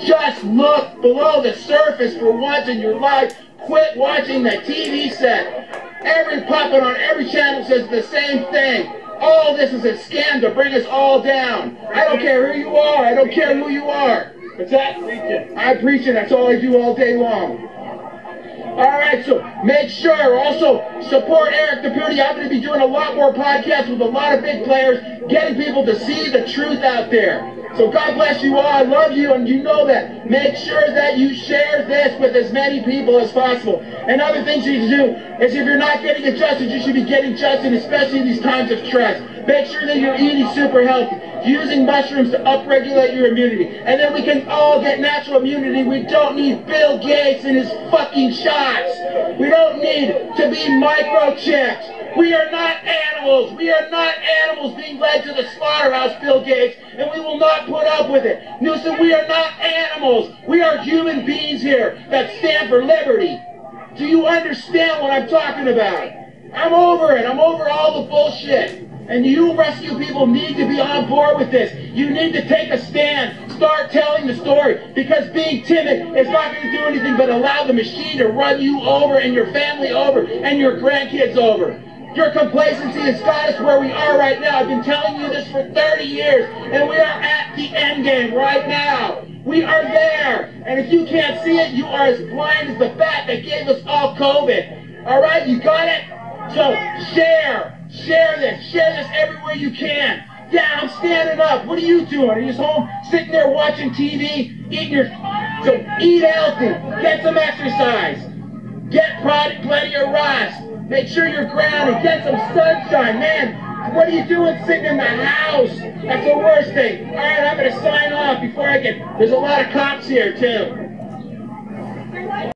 just look below the surface for once in your life. Quit watching the TV set. Every puppet on every channel says the same thing. All this is a scam to bring us all down. I don't care who you are. I don't care who you are. What's that? I preach it. That's all I do all day long. All right, so make sure also support Eric Deputy. I'm going to be doing a lot more podcasts with a lot of big players, getting people to see the truth out there. So God bless you all. I love you, and you know that. Make sure that you share this with as many people as possible. And other things you need to do is if you're not getting adjusted, you should be getting adjusted, especially in these times of stress. Make sure that you're eating super healthy, using mushrooms to upregulate your immunity. And then we can all get natural immunity. We don't need Bill Gates and his fucking shots. We don't need to be microchipped. We are not animals. We are not animals being led to the slaughterhouse, Bill Gates, and we will not put up with it. Newsom, we are not animals. We are human beings here that stand for liberty. Do you understand what I'm talking about? I'm over it. I'm over all the bullshit. And you rescue people need to be on board with this. You need to take a stand. Start telling the story. Because being timid is not going to do anything but allow the machine to run you over and your family over and your grandkids over. Your complacency has got us where we are right now. I've been telling you this for 30 years, and we are at the end game right now. We are there. And if you can't see it, you are as blind as the bat that gave us all COVID. All right, you got it? So share. Share this. Share this everywhere you can. Yeah, I'm standing up. What are you doing? Are you just home sitting there watching TV, eating your... So eat healthy. Get some exercise. Get plenty of rest. Make sure you're grounded. Get some sunshine. Man, what are you doing sitting in the house? That's the worst thing. All right, I'm going to sign off before I get... There's a lot of cops here, too.